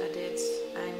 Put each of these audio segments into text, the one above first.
lade jetzt ein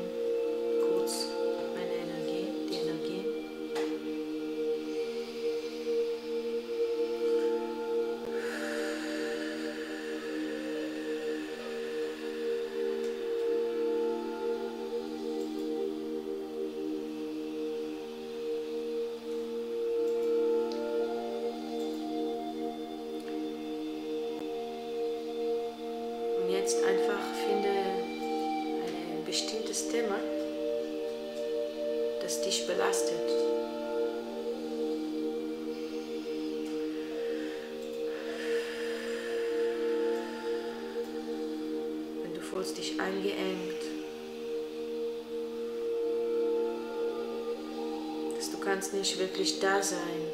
kannst nicht wirklich da sein.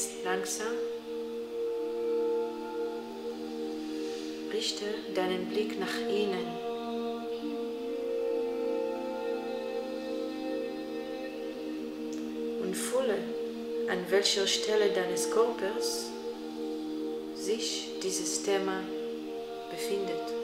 Jetzt langsam richte deinen Blick nach innen. Und fühle, an welcher Stelle deines Körpers sich dieses Thema befindet.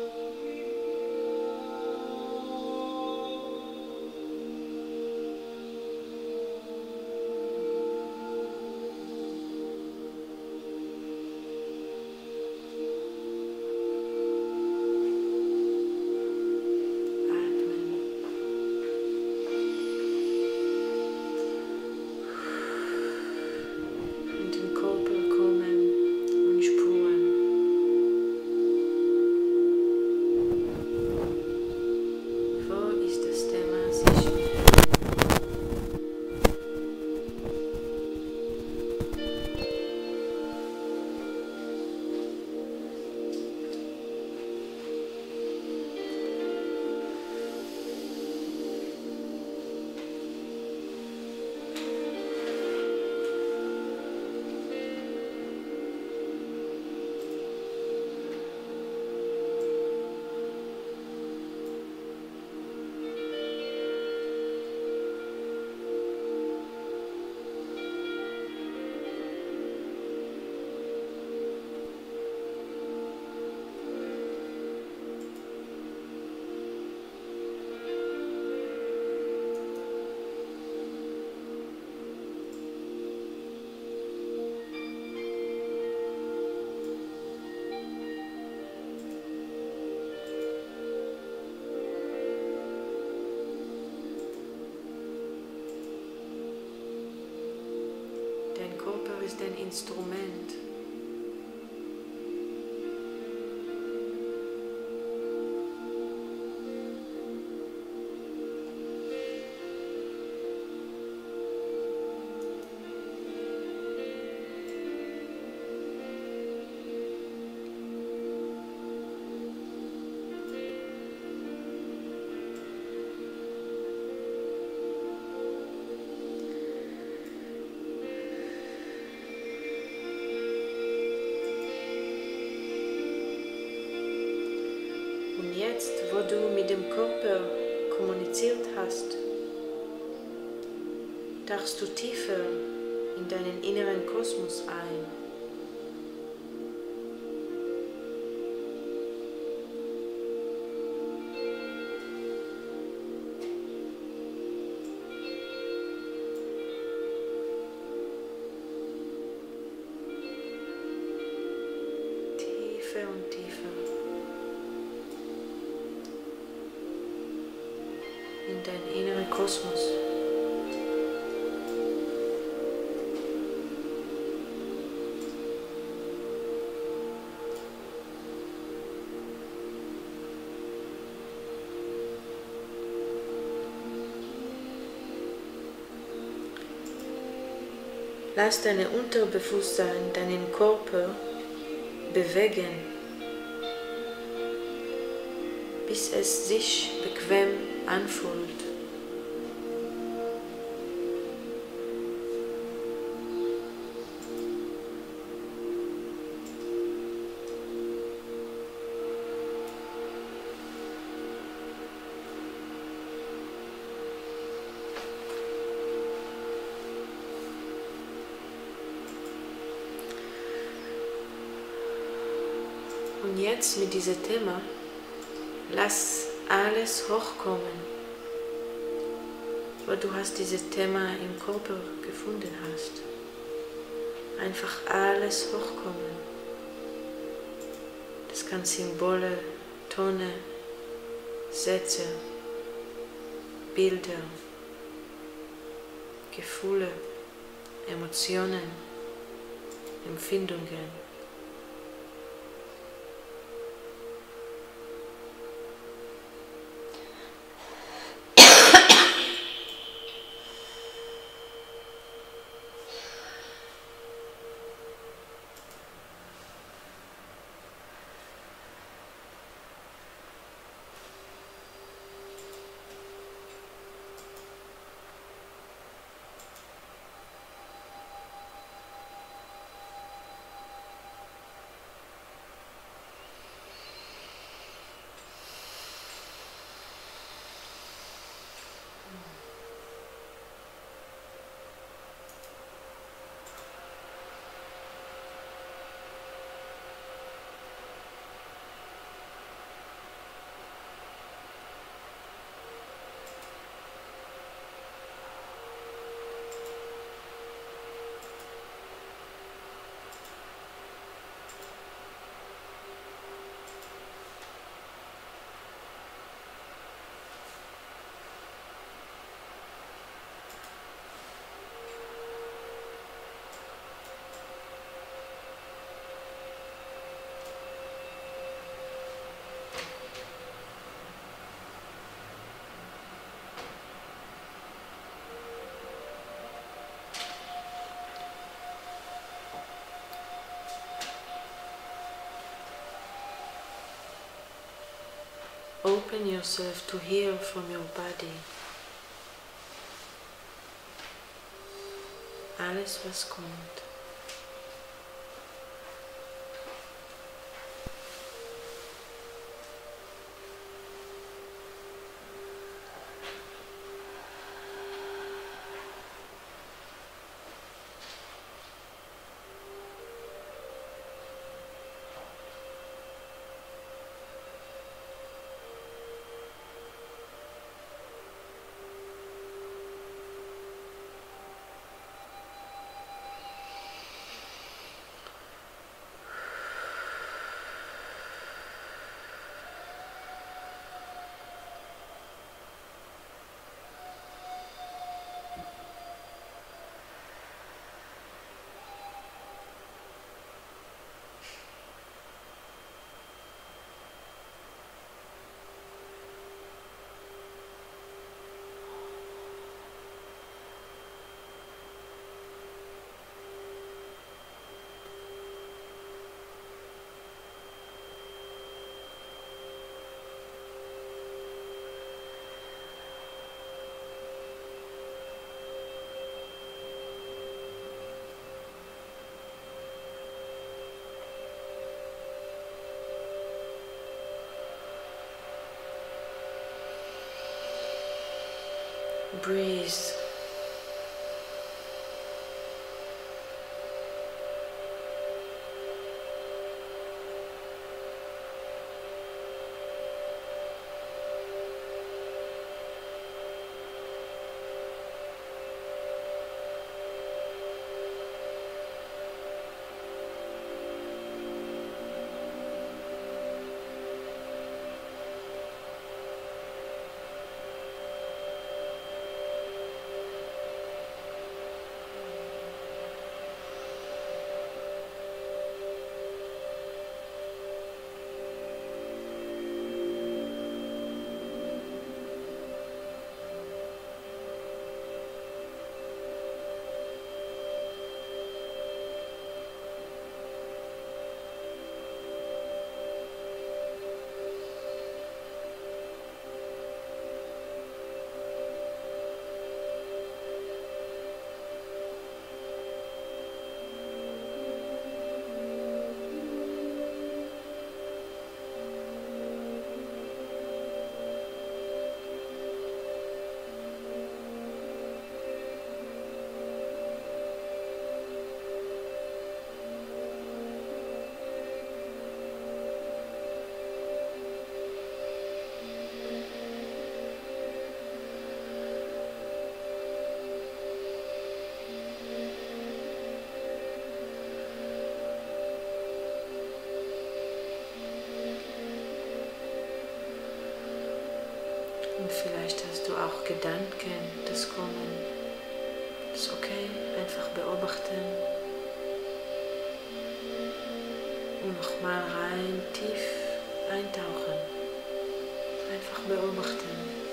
Instrument. Dem Körper kommuniziert hast, tauchst du tiefer in deinen inneren Kosmos ein. Lass dein Unterbewusstsein deinen Körper bewegen, bis es sich bequem anfühlt. Jetzt mit diesem Thema, lass alles hochkommen, weil du hast dieses Thema im Körper gefunden hast. Einfach alles hochkommen. Das kann Symbole, Tone, Sätze, Bilder, Gefühle, Emotionen, Empfindungen. Open yourself to hear from your body. Alles, was kommt. breeze. Auch Gedanken, das kommen. Das ist okay, einfach beobachten. Und nochmal rein, tief eintauchen. Einfach beobachten.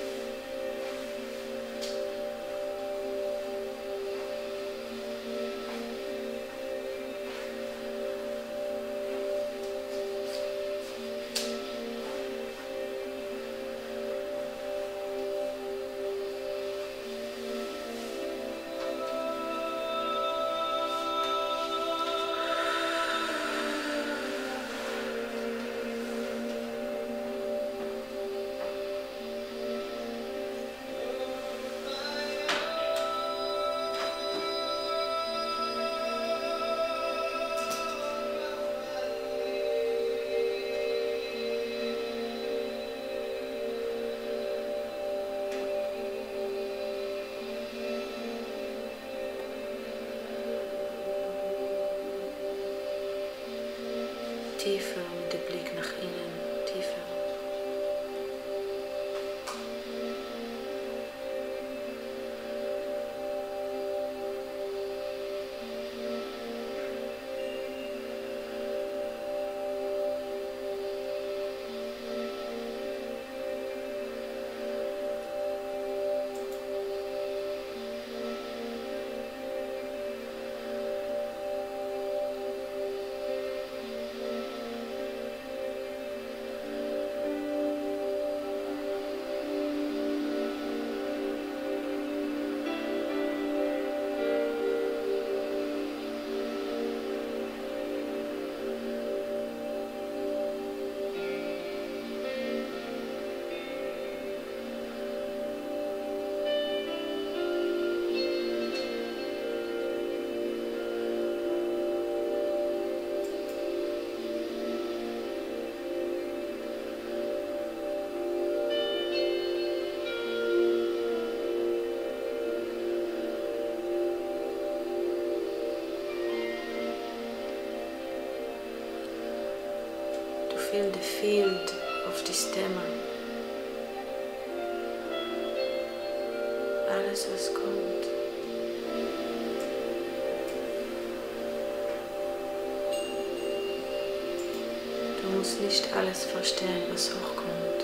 Feel the field of this Thema. Alles, was kommt. Du musst nicht alles verstehen, was hochkommt.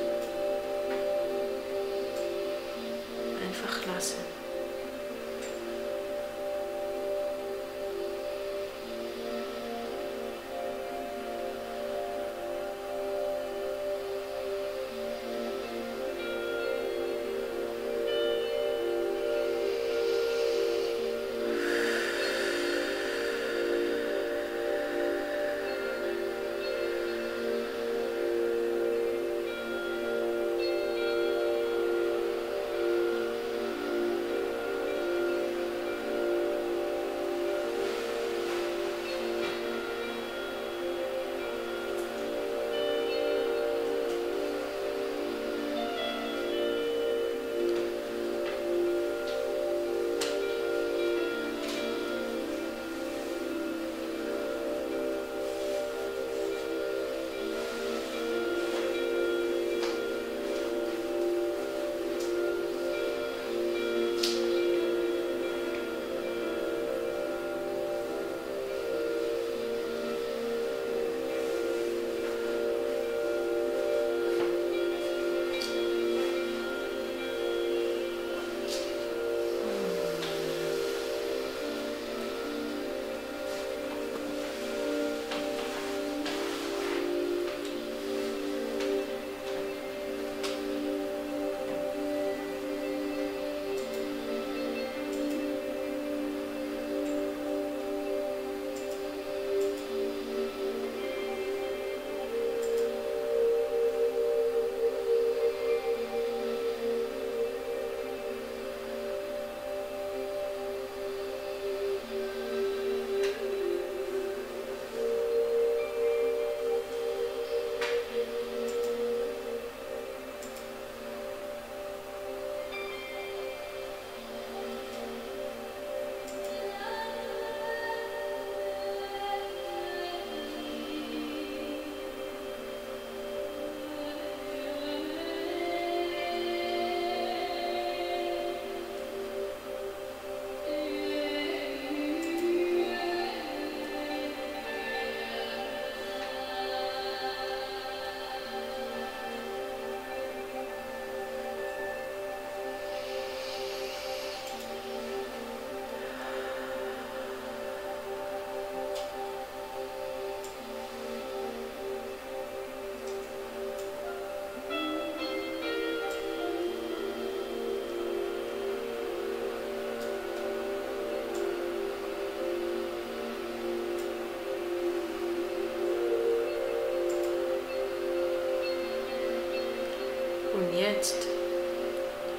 Jetzt,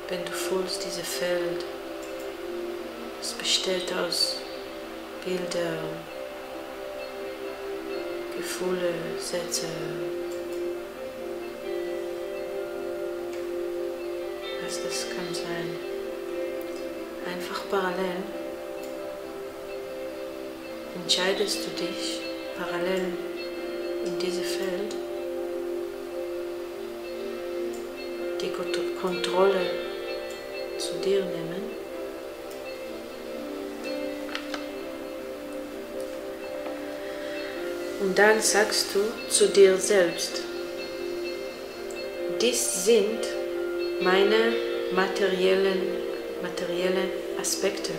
wenn du fühlst dieses Feld, es besteht aus Bilder, Gefühle, Sätze, was das kann sein. Einfach parallel entscheidest du dich parallel in diesem Feld Kontrolle zu dir nehmen. Und dann sagst du zu dir selbst, dies sind meine materiellen, materiellen Aspekte.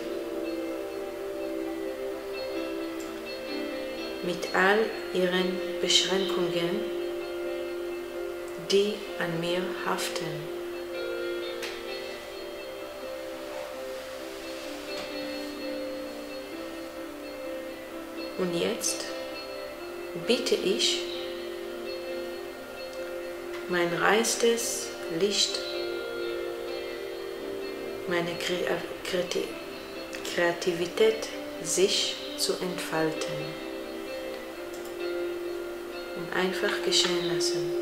Mit all ihren Beschränkungen, die an mir haften. Und jetzt bitte ich mein reistes Licht, meine Kreativität sich zu entfalten und einfach geschehen lassen.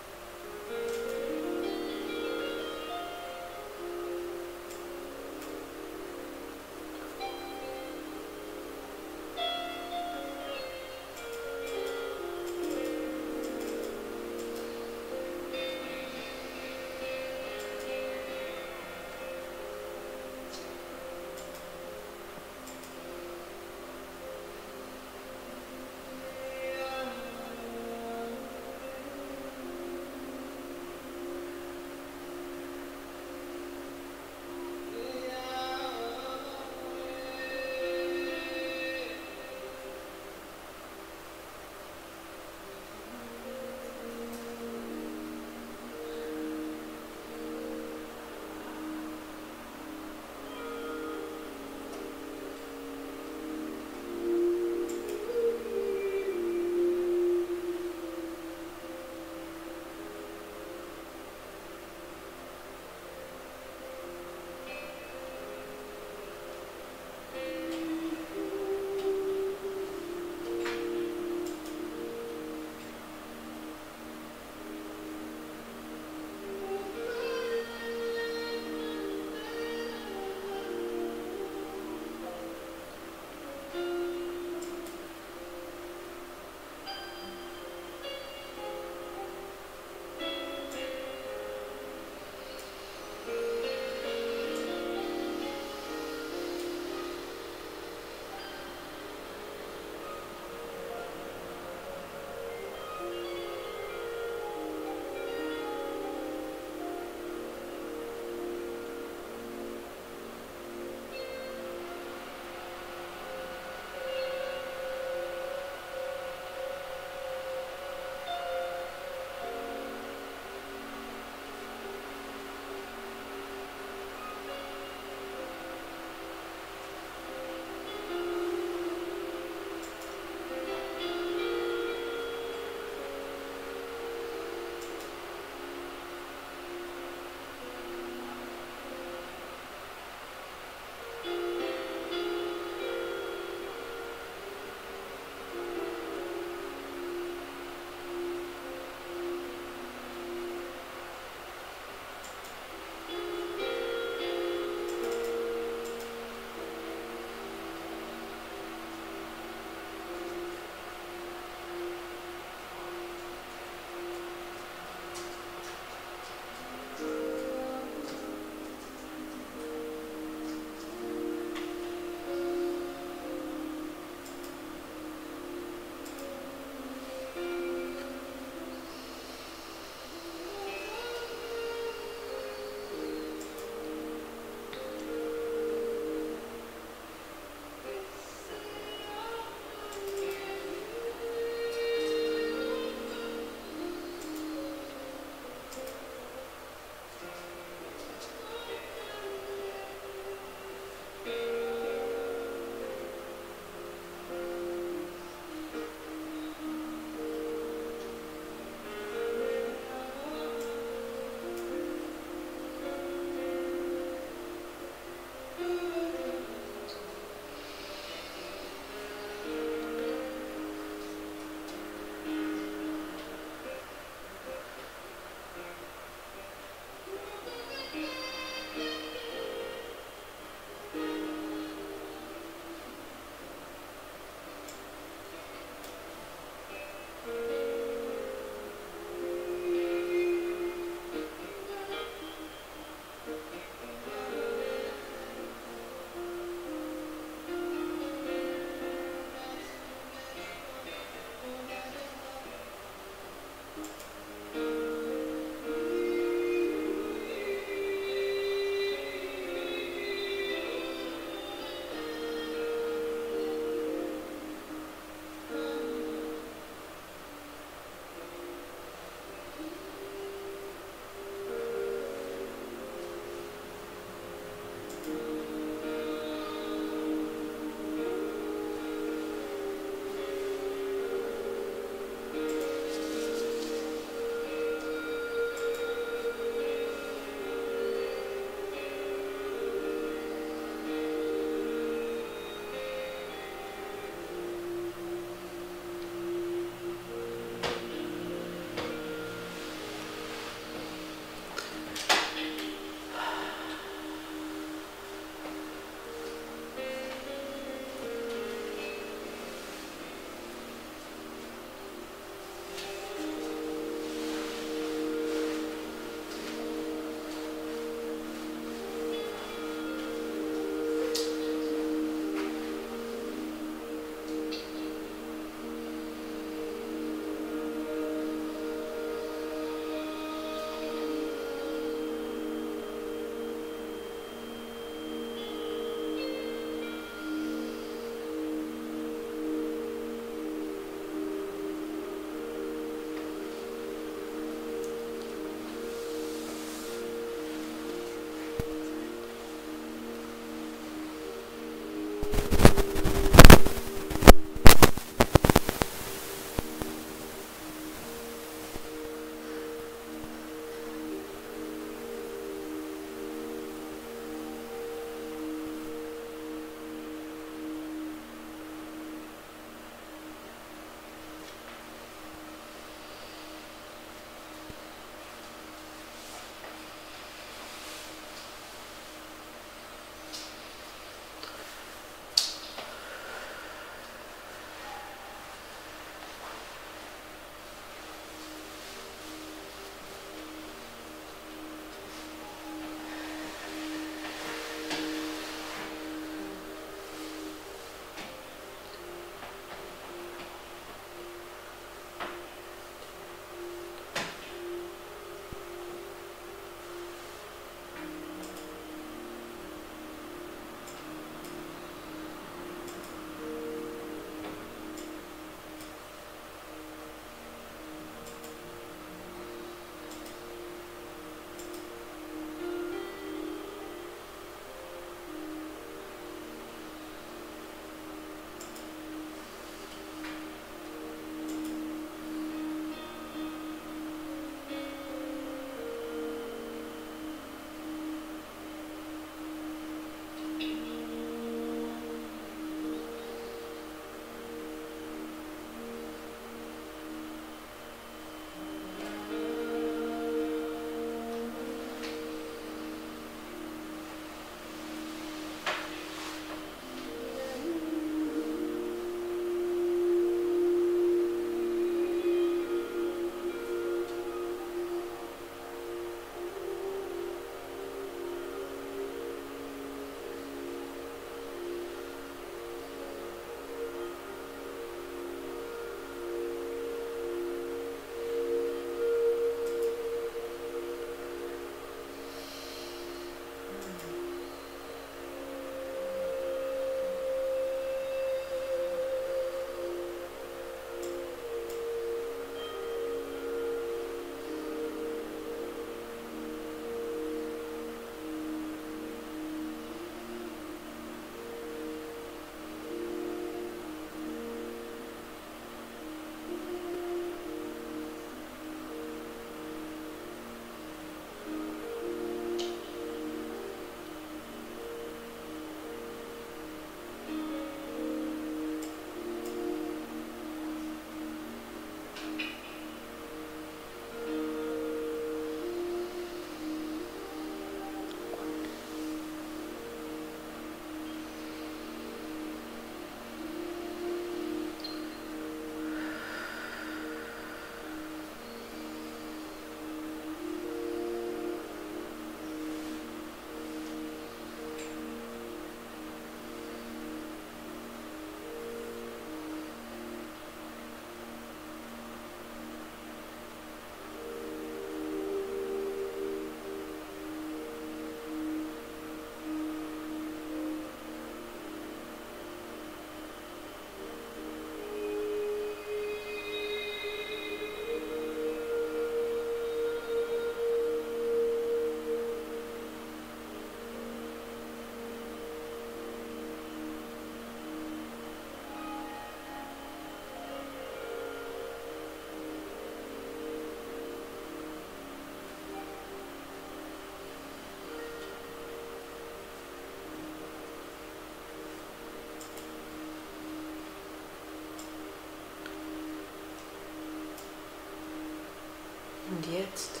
Jetzt,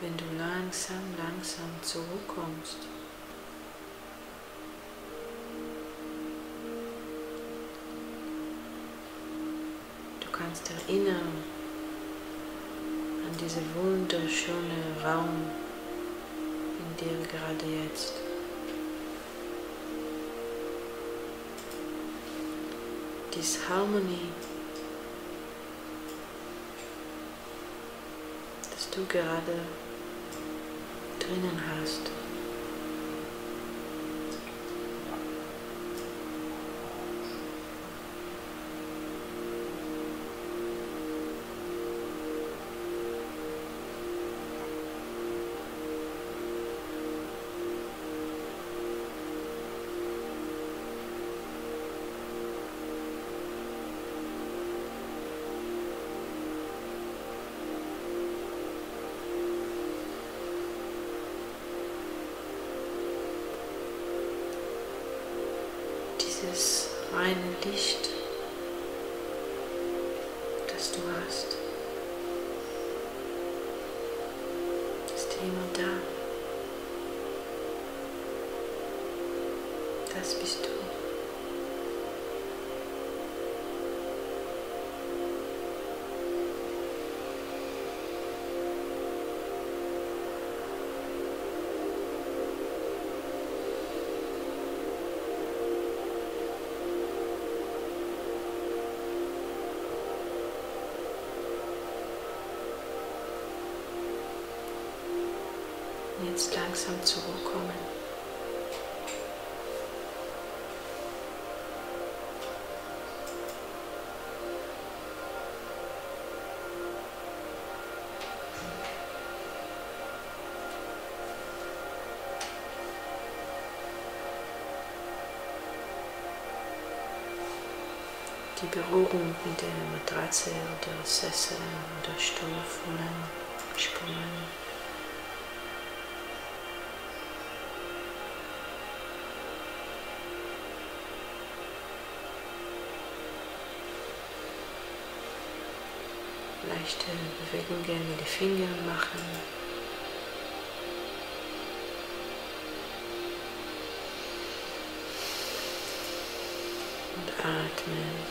wenn du langsam, langsam zurückkommst, du kannst erinnern an diesen wunderschönen Raum in dir gerade jetzt. Diese Harmonie du gerade drinnen hast. Immer da. Das bist du. Jetzt langsam zurückkommen. Die Berührung mit der Matratze oder Sessel oder Stuhl fühlen, leichte Bewegungen mit den Fingern machen. Und atmen.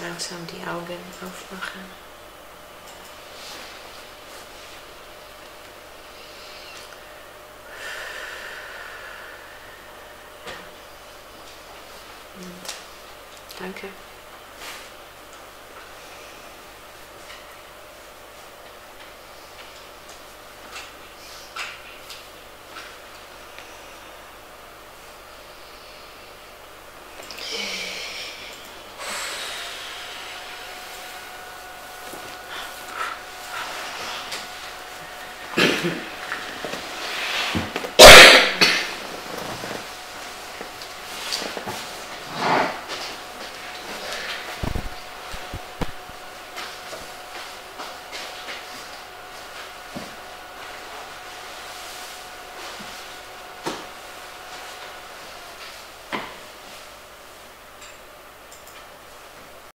Langsam die Augen aufmachen. Danke.